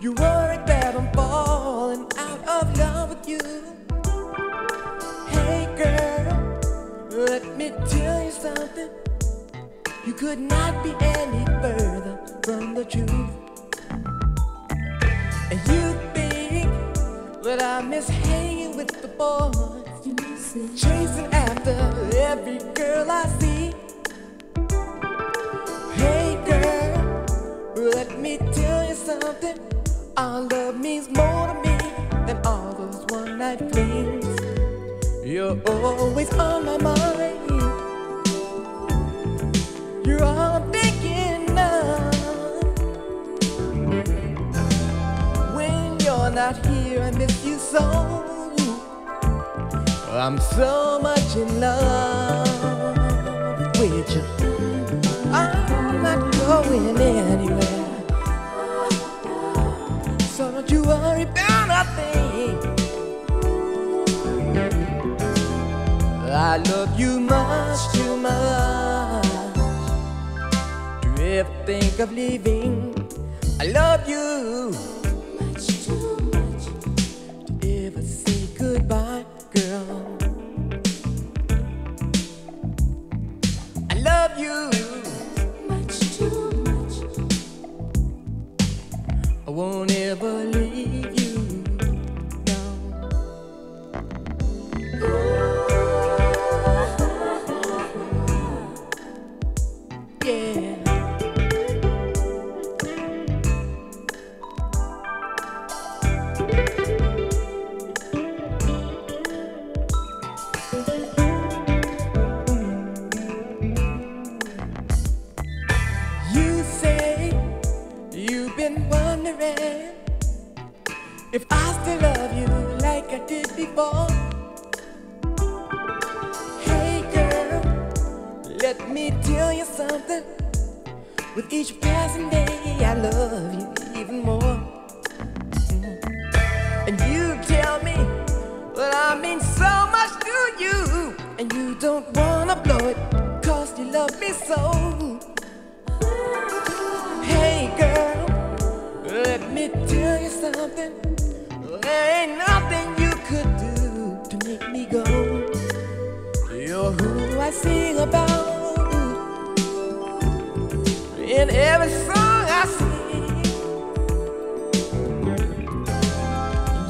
You worried that I'm falling out of love with you. Hey girl, let me tell you something. You could not be any further from the truth. And you think that I miss hanging with the boys, chasing something. Our love means more to me than all those one night flings. You're always on my mind. You're all I'm thinking of. When you're not here, I miss you so. I'm so much in love with you. I love you much too much. To ever think of leaving. I love you much too much. To ever say goodbye, before. Hey girl, let me tell you something. With each passing day, I love you even more. And you tell me that I mean so much to you. And you don't wanna blow it, cause you love me so. Hey girl, let me tell you something. There ain't nothing sing about in every song I sing.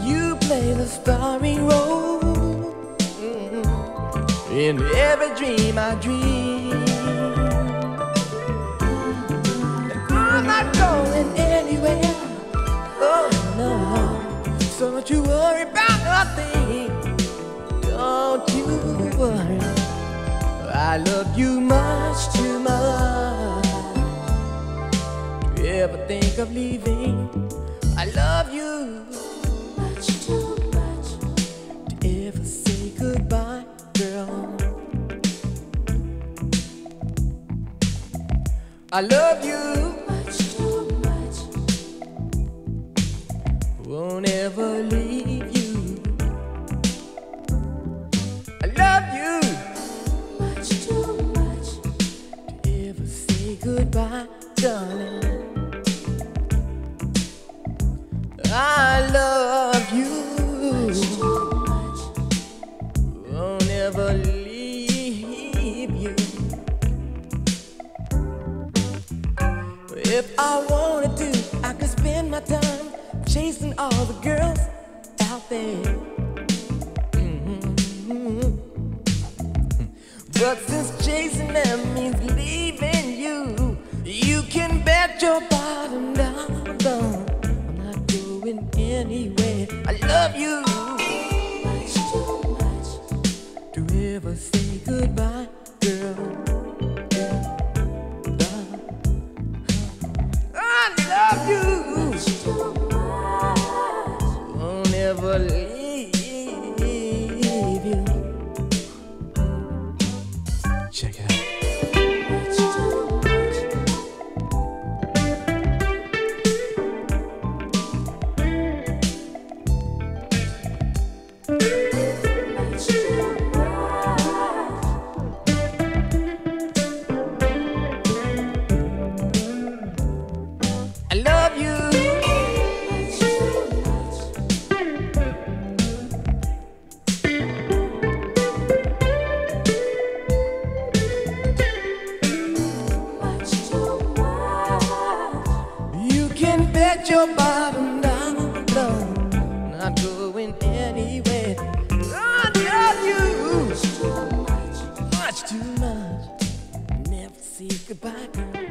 You play the starring role in every dream I dream. I'm not going anywhere. Oh no. So don't you worry about nothing. You much too much to ever think of leaving. I love you much too much to ever say goodbye, girl. I love you Won't leave you. If I wanted to, I could spend my time chasing all the girls out there. Mhm. But since chasing them means leaving you, you can bet your bottom dollar I'm not going anywhere. I love you to ever say goodbye, girl. I love you. Leave you. Check it out. Bottom down. Not going anywhere. You much too much. Never goodbye.